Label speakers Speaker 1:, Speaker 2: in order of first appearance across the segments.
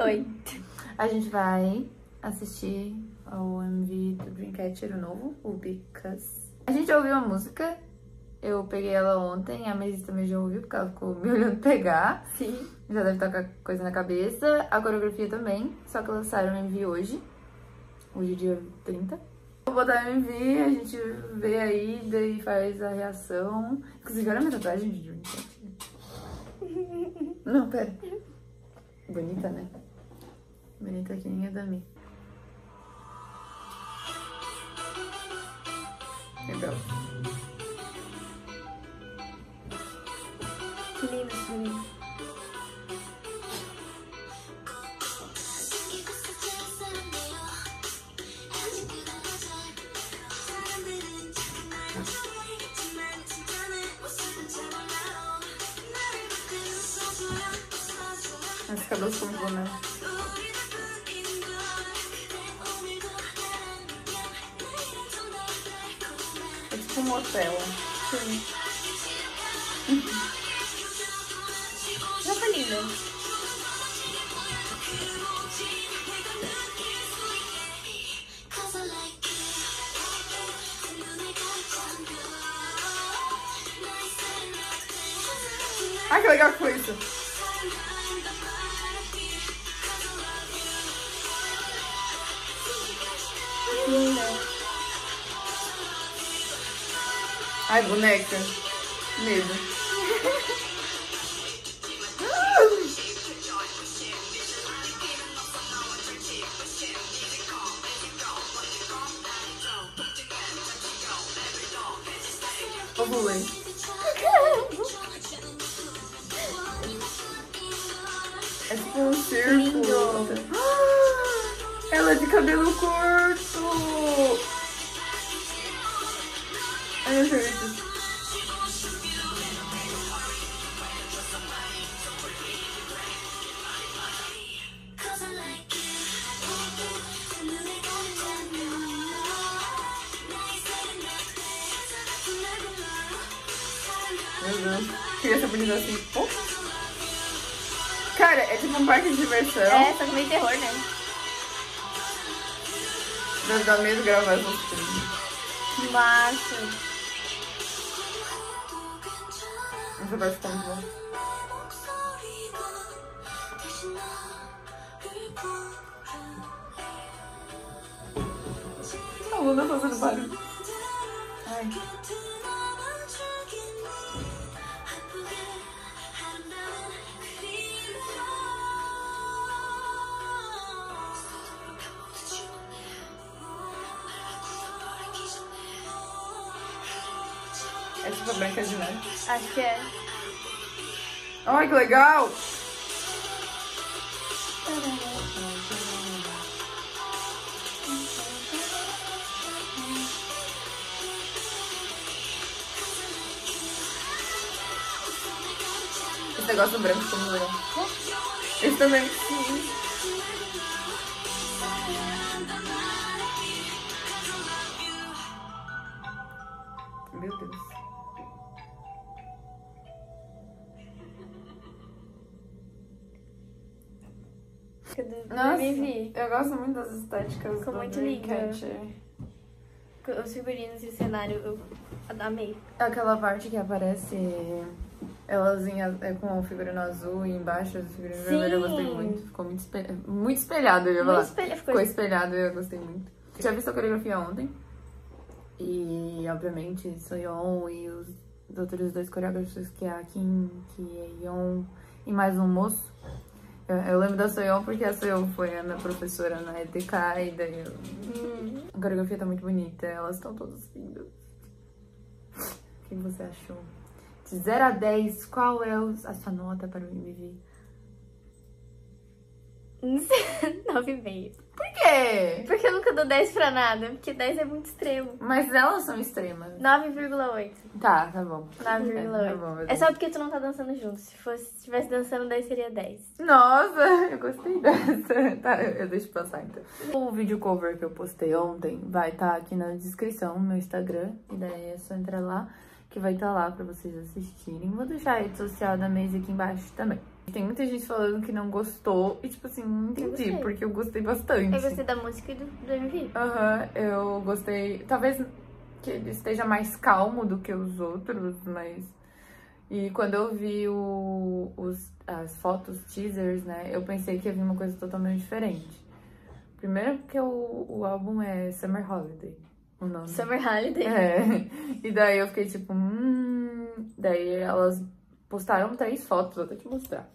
Speaker 1: Oi.
Speaker 2: A gente vai assistir ao MV do Dreamcatcher, o novo, o Because. A gente ouviu a música, eu peguei ela ontem, a Maisy também já ouviu, porque ela ficou me olhando pegar.
Speaker 1: Sim.
Speaker 2: Já deve estar com a coisa na cabeça. A coreografia também, só que lançaram o MV hoje. Hoje é dia 30. Vou botar o MV, a gente vê aí, daí faz a reação. Inclusive, olha a minha tatuagem de Dreamcatcher. Não, pera. Bonita, né? Bonita que nem a da Mi. Legal.
Speaker 1: Que lindo esse menino.
Speaker 2: Esse cabelo ficou muito bom, né? É tipo um motel.
Speaker 1: Sim. Roupa linda.
Speaker 2: Ai, que legal que foi isso. Ai, boneca. Medo. Ovulei. É tipo um círculo.
Speaker 1: Lindo.
Speaker 2: Ela é de cabelo curto. Meu Deus. Criança bonita assim. Oh. Cara, é tipo um parque de diversão.
Speaker 1: É, só que meio terror, né?
Speaker 2: Deve dar medo gravar essas coisas.
Speaker 1: Que massa.
Speaker 2: Essa parte ficou muito bom. A Luna fazendo barulho. Ai. É tipo a Branca de Neve.
Speaker 1: Acho que é.
Speaker 2: Ai, que legal! Esse negócio branco muito legal. Esse também. Meu Deus.
Speaker 1: Do
Speaker 2: Nossa,
Speaker 1: MV.
Speaker 2: eu gosto muito das estéticas
Speaker 1: Ficou
Speaker 2: do
Speaker 1: muito linda.
Speaker 2: Dreamcatcher.
Speaker 1: Os figurinos e o cenário, eu amei.
Speaker 2: Aquela parte que aparece elas em, az- é, com o figurino azul e embaixo o figurino
Speaker 1: Sim.
Speaker 2: vermelho, eu gostei muito. Ficou muito, espelha... muito espelhado, eu ia falar.
Speaker 1: espelha- ficou-
Speaker 2: Ficou espelhado e eu gostei muito. Já vi sua coreografia ontem. E, obviamente, Soyeon e os outros dois coreógrafos, que é a Kim, que é Yeon e mais um moço. Eu, lembro da Soyeon porque a Soyeon foi a minha professora na ETK e daí eu...
Speaker 1: Hum,
Speaker 2: A coreografia tá muito bonita, elas estão todas lindas. O que você achou? De 0 a 10, qual é a sua nota para o MV?
Speaker 1: Nove e meio.
Speaker 2: Por quê?
Speaker 1: Porque eu nunca dou 10 pra nada, porque 10 é muito extremo.
Speaker 2: Mas elas são extremas.
Speaker 1: 9,8.
Speaker 2: Tá, tá bom.
Speaker 1: 9,8.
Speaker 2: Tá bom,
Speaker 1: É só porque tu não tá dançando junto. Se fosse, se tivesse dançando, daí seria 10.
Speaker 2: Nossa, eu gostei dessa. Tá, eu, eu deixo passar então. O vídeo cover que eu postei ontem vai estar aqui na descrição no meu Instagram. E daí é só entrar lá, que vai estar lá pra vocês assistirem. Vou deixar a rede social da Maze aqui embaixo também. Tem muita gente falando que não gostou. E, tipo assim, não entendi,
Speaker 1: gostei.
Speaker 2: porque eu gostei bastante.
Speaker 1: Eu gostei da música e do, do MV.
Speaker 2: Aham, eu gostei. Talvez que ele esteja mais calmo do que os outros, mas. E quando eu vi o, os, as fotos, teasers, né, eu pensei que ia vir uma coisa totalmente diferente. Primeiro porque o, o álbum é Summer Holiday, o nome.
Speaker 1: Summer Holiday.
Speaker 2: É. E daí eu fiquei tipo, hum. Daí elas postaram três fotos, vou até te mostrar.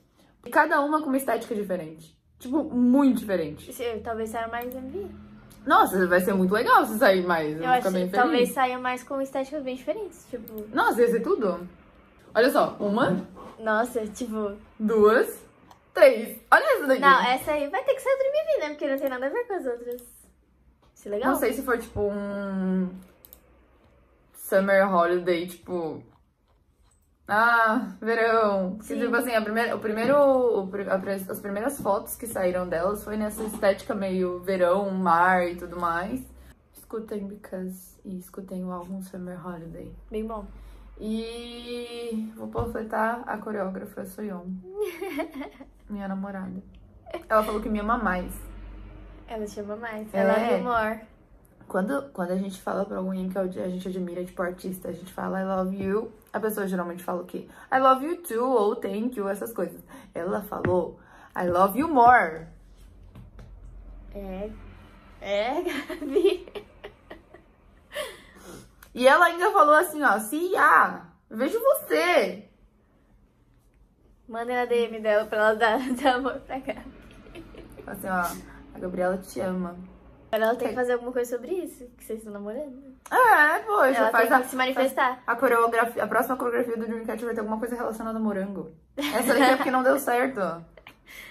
Speaker 2: E cada uma com uma estética diferente. Tipo, muito diferente.
Speaker 1: Talvez saia mais MV.
Speaker 2: Nossa, vai ser muito legal se sair mais. Eu,
Speaker 1: Eu acho que talvez saia mais com estéticas bem diferentes. Tipo,
Speaker 2: Nossa, ia ser tudo. Olha só, uma,
Speaker 1: nossa, tipo.
Speaker 2: duas, três. Olha essa daqui.
Speaker 1: Não, essa aí vai ter que ser do MV, né? Porque não tem nada a ver com as outras. Isso é legal?
Speaker 2: Não sei se for tipo um Summer Holiday, tipo. Ah, verão. Que,
Speaker 1: Sim.
Speaker 2: tipo assim, a primeira, o primeiro, o a as primeiras fotos que saíram delas foi nessa estética meio verão, mar e tudo mais. Escutem Because e escutem o álbum Summer Holiday.
Speaker 1: Bem bom.
Speaker 2: E vou panfletar a coreógrafa Soyeon. minha namorada. Ela falou que me ama mais.
Speaker 1: Ela chama mais.
Speaker 2: É.
Speaker 1: Ela é humor.
Speaker 2: Quando, quando a gente fala pra alguém que a gente admira, tipo artista, a gente fala I love you, a pessoa geralmente fala o quê? I love you too, ou thank you, essas coisas. Ela falou I love you more.
Speaker 1: É. É, Gabi.
Speaker 2: E ela ainda falou assim, ó, Cia, vejo você.
Speaker 1: Mandem na DM dela pra ela dar, dar amor pra Gabi.
Speaker 2: Assim, ó, a Gabriela te ama.
Speaker 1: Agora ela tem que fazer alguma coisa sobre isso, que vocês estão namorando.
Speaker 2: É, poxa,
Speaker 1: ela
Speaker 2: faz
Speaker 1: tem
Speaker 2: a,
Speaker 1: que se manifestar.
Speaker 2: a coreografia, a próxima coreografia do Dreamcatcher vai ter alguma coisa relacionada a morango. Essa daqui é porque não deu certo.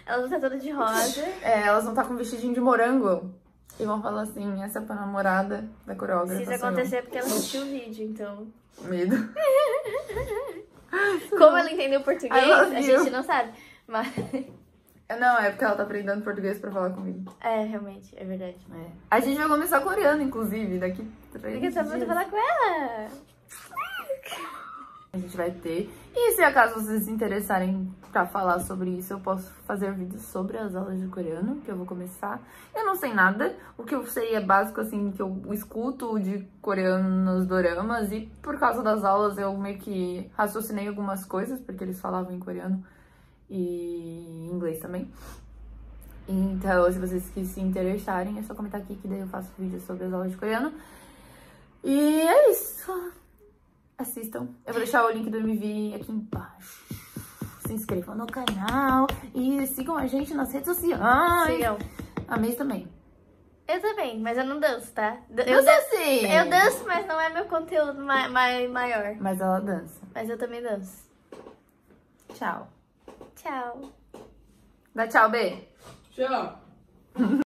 Speaker 1: Ela tá toda de rosa.
Speaker 2: É, elas vão estar com vestidinho de morango. E vão falar assim, essa é pra namorada da coreógrafa.
Speaker 1: Se isso acontecer é porque ela assistiu o vídeo, então.
Speaker 2: Medo.
Speaker 1: Como ela entendeu português, a gente não sabe. Mas.
Speaker 2: Não, é porque ela tá aprendendo português pra falar comigo.
Speaker 1: É, realmente, é verdade.
Speaker 2: É. A gente vai começar coreano, inclusive, daqui três
Speaker 1: Porque pra
Speaker 2: dias.
Speaker 1: falar com ela.
Speaker 2: A gente vai ter. E se acaso vocês se interessarem pra falar sobre isso, eu posso fazer vídeos sobre as aulas de coreano, que eu vou começar. Eu não sei nada. O que eu sei é básico, assim, que eu escuto de coreano nos doramas. E por causa das aulas eu meio que raciocinei algumas coisas, porque eles falavam em coreano e inglês também. Então, se vocês que se interessarem, é só comentar aqui que daí eu faço vídeo sobre as aulas de coreano. E é isso. Assistam. Eu vou deixar o link do MV aqui embaixo. Se inscrevam no canal e sigam a gente nas redes sociais.
Speaker 1: Sigam.
Speaker 2: A Mês também.
Speaker 1: Eu também, mas eu não danço, tá?
Speaker 2: Eu,
Speaker 1: danço,
Speaker 2: sim.
Speaker 1: eu danço, mas não é meu conteúdo ma ma maior.
Speaker 2: Mas ela dança.
Speaker 1: Mas eu também danço.
Speaker 2: Tchau.
Speaker 1: Tchau.
Speaker 2: Dá tchau, B.
Speaker 3: Tchau.